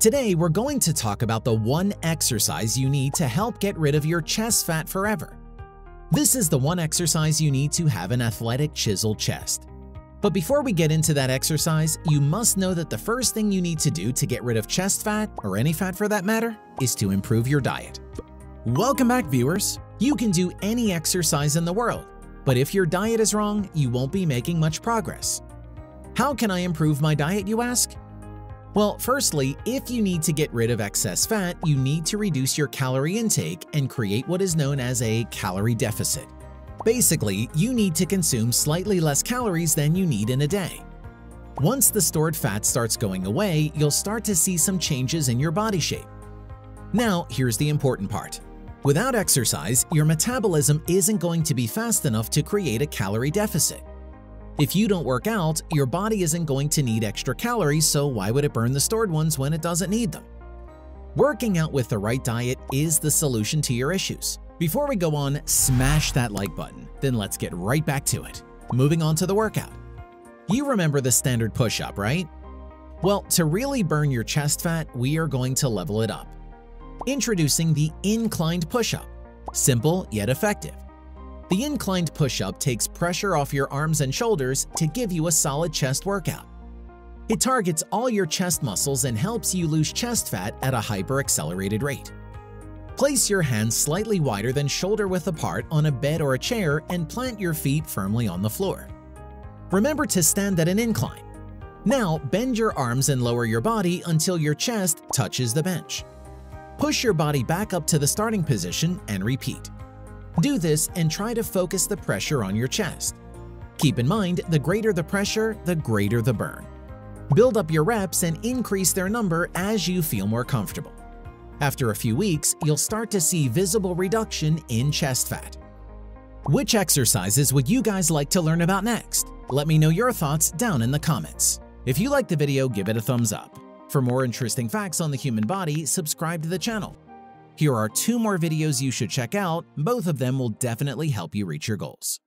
Today, we're going to talk about the one exercise you need to help get rid of your chest fat forever. This is the one exercise you need to have an athletic chiseled chest. But before we get into that exercise, you must know that the first thing you need to do to get rid of chest fat, or any fat for that matter, is to improve your diet. Welcome back viewers! You can do any exercise in the world, but if your diet is wrong, you won't be making much progress. How can I improve my diet, you ask? Well, firstly, if you need to get rid of excess fat, you need to reduce your calorie intake and create what is known as a calorie deficit. Basically, you need to consume slightly less calories than you need in a day. Once the stored fat starts going away, you'll start to see some changes in your body shape. Now, here's the important part. Without exercise, your metabolism isn't going to be fast enough to create a calorie deficit. If you don't work out, your body isn't going to need extra calories, so why would it burn the stored ones when it doesn't need them? Working out with the right diet is the solution to your issues. Before we go on, smash that like button, then let's get right back to it. Moving on to the workout. You remember the standard push-up, right? Well, to really burn your chest fat, we are going to level it up. Introducing the inclined push-up. Simple yet effective. The inclined push-up takes pressure off your arms and shoulders to give you a solid chest workout. It targets all your chest muscles and helps you lose chest fat at a hyper-accelerated rate. Place your hands slightly wider than shoulder width apart on a bed or a chair and plant your feet firmly on the floor. Remember to stand at an incline. Now bend your arms and lower your body until your chest touches the bench. Push your body back up to the starting position and repeat. Do this and try to focus the pressure on your chest. Keep in mind, the greater the pressure, the greater the burn. Build up your reps and increase their number as you feel more comfortable. After a few weeks, you'll start to see visible reduction in chest fat. Which exercises would you guys like to learn about next? Let me know your thoughts down in the comments. If you liked the video, give it a thumbs up. For more interesting facts on the human body, subscribe to the channel. Here are two more videos you should check out, both of them will definitely help you reach your goals.